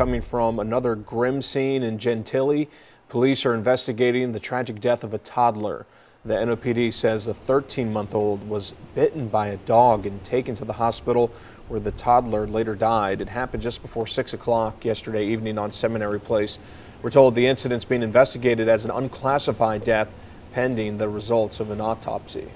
Coming from another grim scene in Gentilly, police are investigating the tragic death of a toddler. The NOPD says a 13-month-old was bitten by a dog and taken to the hospital where the toddler later died. It happened just before 6 o'clock yesterday evening on Seminary Place. We're told the incident's being investigated as an unclassified death pending the results of an autopsy.